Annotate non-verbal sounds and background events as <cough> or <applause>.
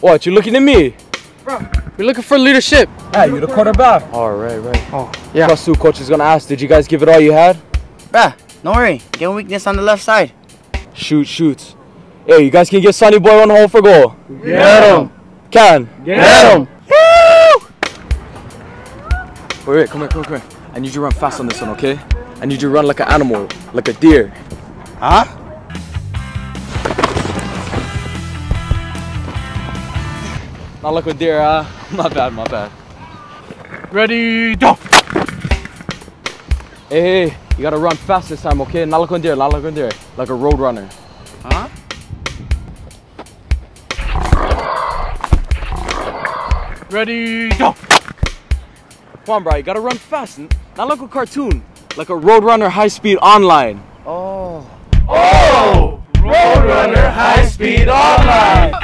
What, you looking at me? Bro, we're looking for leadership. Hey, you're the quarterback. All right, right. Oh, yeah. Plus two coach is gonna ask, did you guys give it all you had? Bruh, don't worry. Get a weakness on the left side. Shoot, shoot. Hey, you guys can get Sonny Boy on hole for goal. Get him. Can. Get him. Wait, wait, come here, come here, come here. I need you to run fast on this one, okay? I need you to run like an animal, like a deer. Huh? Not like a deer, uh. <laughs> My bad, my bad. Ready, go. Hey, hey, you gotta run fast this time, okay? Not like a deer, not like a deer. Like a road runner. Huh? Ready, go. Come on, bro, you gotta run fast. Not like a cartoon. Like a road runner high speed online. Oh. Oh. Roadrunner high speed online.